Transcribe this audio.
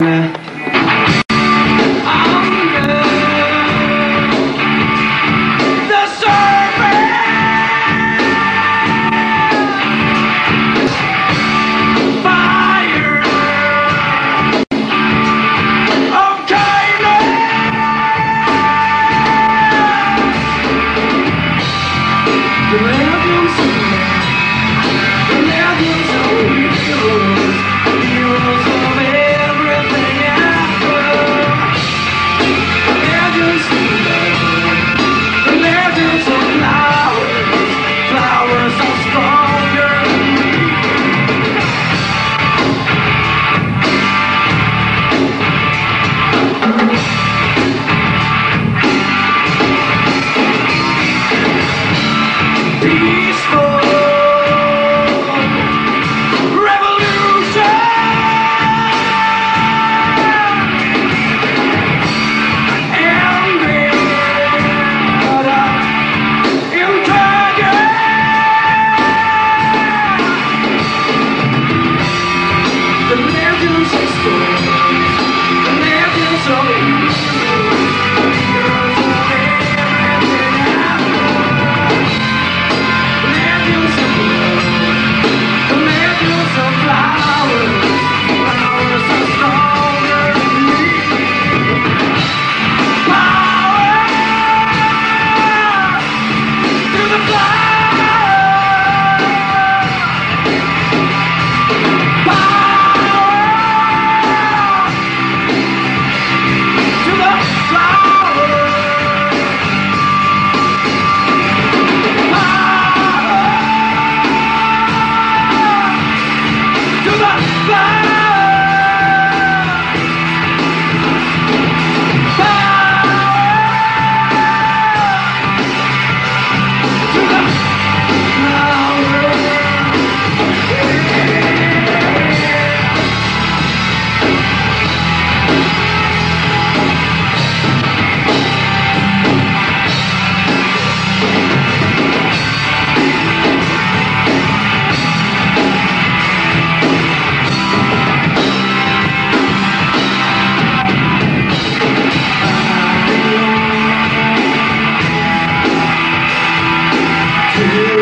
Yeah. Fly Yeah.